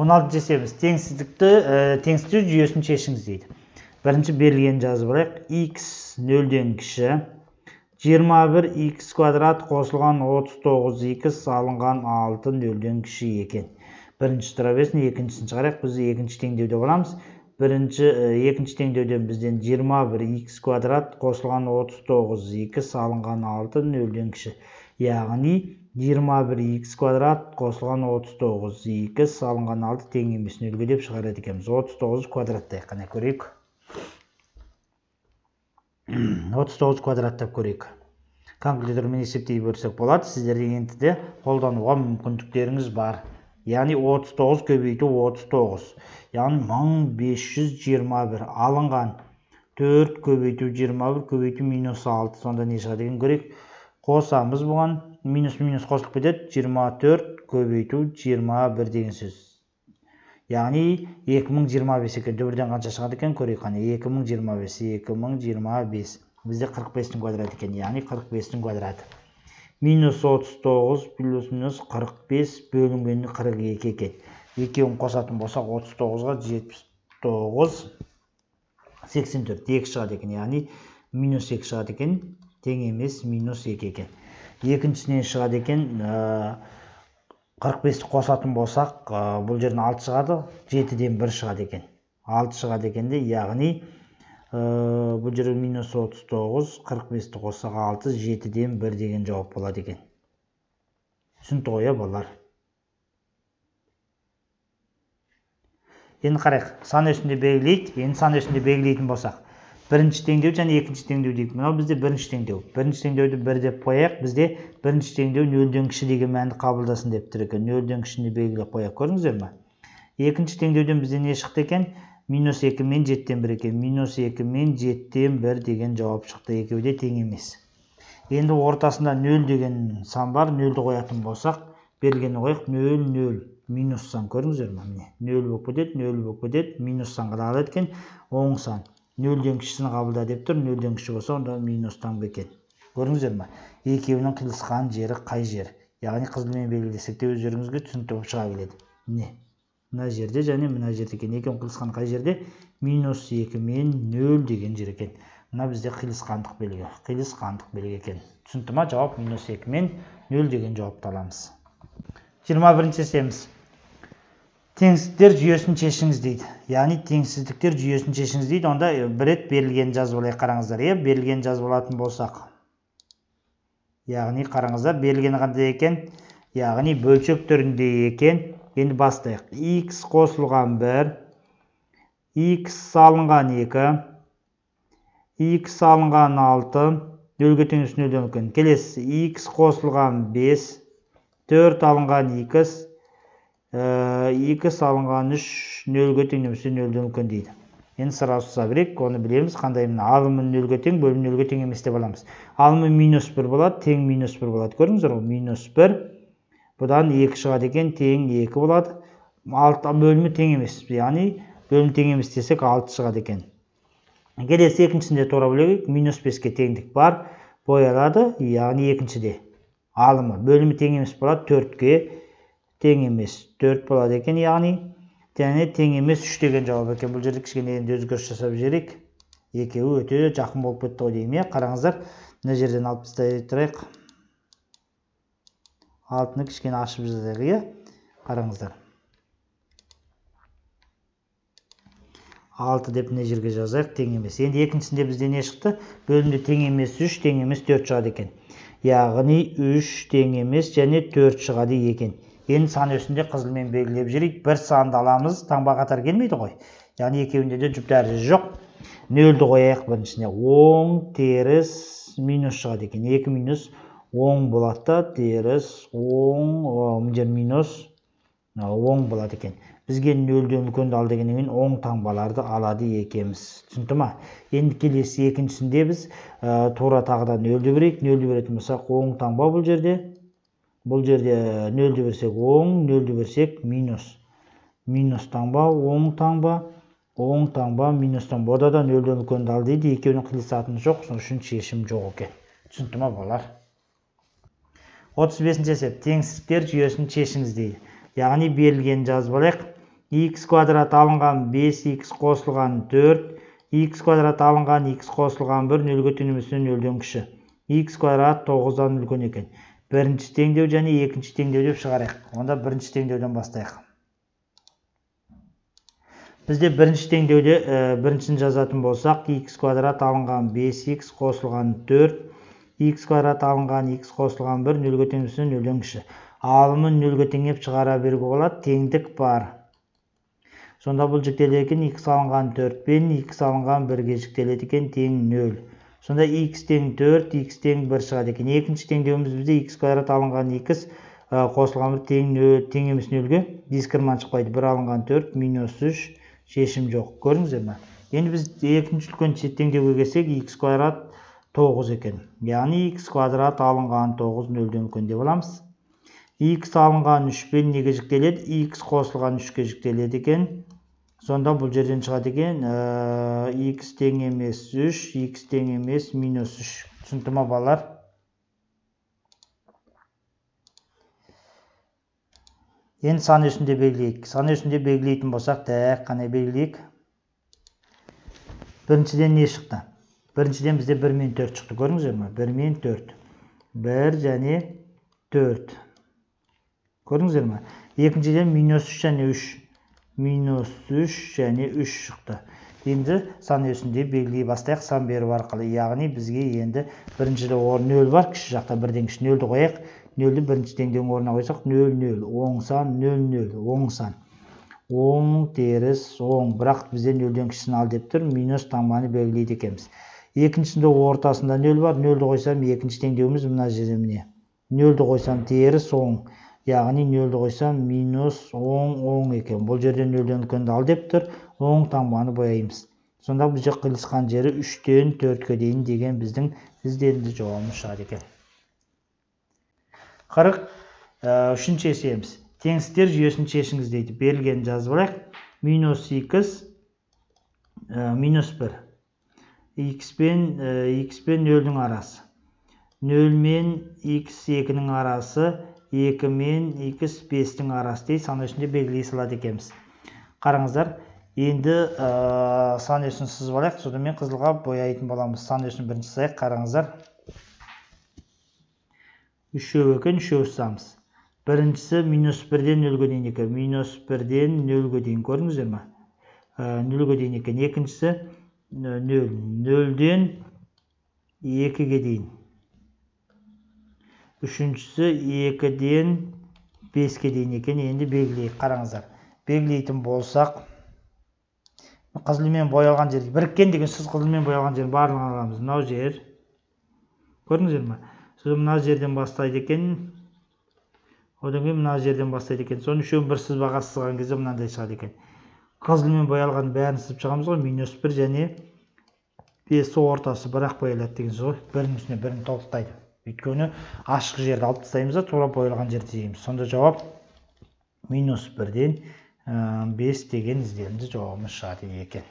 он алтыншы есебіміз теңсіздікті ә, теңсіздік жүйесін шешіңіз дейді. Бірінші берілгенін жазып алайық. X нөлден кіші. 21 x квадрат қосылған 39 x салынған 6 нөлден кіші екен. Бірінші тұра берсін екіншісін шығарайық. Біз екінші теңдеуде боламыз. Бірінші екінші теңдеуден бізден 21 x квадрат қосылған 39 2 салынған 6 нөлден кіші. Яғни 21 x квадрат қосылған 39 2 салынған 6 тең емес нөлге деп шығарады екенбіз. 39 квадраттайық қана көрейік. 39 квадраттап көрейік. Компьютермен есептей берсек болады. Сіздердің енді де қолдануға мүмкіндіктеріңіз бар. Яғни 39 көбейту 39 яғни 1521 алынған. 4 көбейту 21 көбейту минус 6 сонда не шығады екен көрейік. Қосамыз бұған. Минус минус қосылып кетеді 24 көбейту 21 деген сөз яғни 2025 екен түбірден қанша шығады екен? Көрейік қане. 2025 2025 бізде 45-тің квадраты екен. Яғни 45-тің квадраты. Минус 39 плюс минус 45 бөлінген 42 екен. Екеуін қосатын болсақ 39-ға 79 84 2 шығады екен. Яғни минус 2 шығады екен. Тең емес минус 2 екен. Екіншісінен шығады екен 45-ті қосатын болсақ бұл жерден 6 шығады 7-ден 1 шығады екен. 6 шығады екен де яғни бұл жерде минус 39 45-ті қоссақ 6 7-ден 1 деген жауап болады екен. Түсінікті ғой иә балалар. Енді қарайық сан өсінде белгілейді. Енді сан өсінде белгілейтін болсақ бірінші теңдеу және екінші теңдеу дейді мынау бізде бірінші теңдеу бірінші теңдеуді бір деп қояйық бізде бірінші теңдеу нөлден кіші деген мәнді қабылдасын деп тұр екен нөлден кішіні белгілеп қояйық көрдіңіздер ма екінші теңдеуден бізде не шықты екен минус екі мен жеттен бір екен минус екі мен жеттен бір деген жауап шықты екеуі де тең емес енді ортасында нөл деген сан бар нөлді қоятын болсақ берілгенін қояйық нөл нөл минус сан көрдіңіздер ма міне нөл болып кетеді нөл болып кетеді минус санға қалады екен оң сан нөлден кішісін қабылда деп тұр нөлден кіші болса онда минус таңба екен көрдіңіздер ма екеуінің қиылысқан жері қай жер? Яғни қызылмен белгілесек те өздеріңізге түсінікті болып шыға келеді. Міне мына жерде және мына жерде екен. Екеуін қиылысқан қай жерде? Минус екі мен нөл деген жер екен. Мына бізде қиылысқандық белгі. Қиылысқандық белгі екен. Түсінікті ма? Жауап минус екі мен нөл деген жауапты аламыз. Жиырма бірінші есебіміз теңсіздіктер жүйесін шешіңіз дейді. Яғни теңсіздіктер жүйесін шешіңіз дейді. Онда бір рет берілген жазып алайық қараңыздар. Иә берілген жазып алатын болсақ. Яғни қараңыздар берілгені қандай екен? Яғни бөлшек түрінде екен. Енді бастайық. X қосылған 1 x салынған 2 x салынған 6 нөлге теңес нөлден үлкен. Келесі x қосылған 5 4 алынған 2 Э, екі салынған үш нөлге тең немесе нөлден үлкен дейді. Енді сразу сұрау берейік оны білеміз қандай міне алымы нөлге тең бөлім нөлге тең емес деп аламыз. Алымы минус бір болады тең минус бір болады. Көрдіңіздер ғой минус бір бұдан екі шығады екен тең екі болады. Алты бөлімі тең емес яғни бөлім тең емес десек алты шығады екен. Келесі екіншісінде тура білейік минус беске теңдік бар боялады яғни екіншіде. Алымы бөлімі тең емес болады төртке тең емес төрт болады екен яғни және тең емес үш деген жауап екен. Бұл жерде кішкене енді өзгеріс жасап жіберейік. Екеуі өте жақын болып кетті ғой деймін иә? Қараңыздар мына жерден алып тастай тұрайық. Алтыны кішкене ашып жазайық иә? Қараңыздар. Алты деп мына жерге жазайық тең емес. Енді екіншісінде бізде не шықты? Бөлімде тең емес үш тең емес төрт шығады екен. Яғни үш тең емес және төрт шығады екен. Енді сан өсінде қызылмен белгілеп жіберейік бір санды аламыз таңба қатар келмейді ғой. Яғни екеуінде де жұп дәрежесі жоқ. Нөлді қояйық біріншісіне. Оң теріс минус шығады екен. Екі минус оң болады да теріс оң мына жер минус оң болады екен. Бізге нөлден үлкенді ал дегеннен кейін оң таңбаларды алады екенбіз түсінікті ма? Енді келесі екіншісінде біз ә, тура тағы да нөлді берейік. Нөлді беретін болсақ оң таңба бұл жерде. бул жерде нөлдү берсек оң нөлдү берсек минус. Минус таңба оң таңба оң таңба минус таңба. Да да нөлдөн үлкөндү ал дейді экөөнүн қиылысатыны жоқ сол үшін шешім жок экен. Түсінікті балдар отуз бешинчи эсеп теңсиздиктер жүйөсүн чечиңиз шешіңіз дейді яғни берілгенін жазып алайык x квадрат алынган беш x қосылған төрт x квадрат алынган x қосылған бир нөлгө тең нөлдөн нөлден кіші иx квадрат тогуздан үлкөн экен. биринчи теңдөө жана экинчи теңдөө деп чыгарайык онда биринчи теңдөөдөн баштайык бизде биринчи теңдөөдө э, біріншін жазатын болсақ x квадрат алынган беш x қосылған төрт x квадрат алынган x қосылған бир нөлгө тең нөлдөн нөлден кіші алымын нөлгө тең деп шығара беруге болады теңдік бар. Сонда бул жиктелет экен x алынган төрт менен x алынган бирге жиктелет экен тең нөл. Сонда x тең 4 x тең 1 шығады екен. Екінші теңдеуіміз бізде x квадрат алынған x қосылған 1 тең, тең емес нөлге. Дискірман шықпайды. 1 алынған 4 минус 3 шешім жоқ. Көрдіңіздер ме? Енді біз екінші үлкен теңдеуге келсек x квадрат 9 екен. Яғни x квадрат алынған 9 нөлден үлкен деп аламыз. X алынған 3 пен неге жіктеледі? X қосылған 3-ке жіктеледі екен. Сонда бұл жерден шығады екен x тең емес 3 x тең емес минус 3 түсінікті ма балалар. Енді сан өсінде белгілейік. Сан өсінде белгілейтін болсақ тәк қане белгілейік. Біріншіден не шықты? Біріншіден бізде бір мен төрт шықты. Көрдіңіздер ме? Бір мен төрт. Бір және төрт. Көрдіңіздер ме? Екіншіден минус үш және үш. Минус үш және үш шықты. Енді сан өсінде белгілей бастайық. Сан беру арқылы яғни бізге енді біріншіде орын нөл бар. Кіші жақта бірден кіші нөлді қояйық. Нөлді бірінші теңдеудің орнына қойсақ нөл нөл оң сан нөл нөл оң сан. Оң теріс оң. Бірақ бізде нөлден кішісін ал деп тұр. Минус таңбаны белгілейді екенбіз. Екіншісінде ортасында нөл бар. Нөлді қойсам екінші теңдеуіміз мына жерде міне. Нөлді қойсам теріс оң. Яғни нөлді қойсам минус оң оң екен. Бұл жерде нөлден үлкенді ал деп тұр оң таңбаны бояймыз. Сонда бұл жер қиылысқан жері үштен төртке дейін деген біздің ізденді жауабымыз шығады екен. Қырық үшінші есебіміз. Теңсіздіктер жүйесін шешіңіз дейді. Берілгенін жазып алайық минус x минус бір. x пен x пен нөлдің арасы. Нөл мен x екінің арасы екі мен x бестің арасы дейді сан өсінде белгілей салады екенбіз. Қараңыздар енді ә, сан өсін сызып алайық содан мен қызылға бояйтын боламыз. Сан өсін бірінші сызайық қараңыздар. Үшеу екен үшеу сызамыз біріншісі минус бірден нөлге дейін екен. Минус бірден нөлге дейін көрдіңіздер ма нөлге дейін екен. Екіншісі нөл. Нөлден екіге дейін. Үшіншісі екіден беске дейін екен. Енді белгілейік қараңыздар. Белгілейтін болсақ қызылмен боялған жер біріккен деген сөз қызылмен боялған жердің барлығын аламыз. Мынау жер. Көрдіңіздер ма сосын мына жерден бастайды екен. Одан кейін мына жерден бастайды екен. Соның үшеуін бір сызбаға сызған кезде мынандай шығады екен. Қызылмен боялған бәрін сызып шығамыз ғой. Минус бір және бес ортасы бірақ боялады деген сөз ғой. Бірінің үстіне бірін толықтайды. Өйткені ашық жерді алып тастаймыз да тура боялған жерді жейміз сонда жауап минус бірден бес деген ізденімді жауабымыз шығады екен.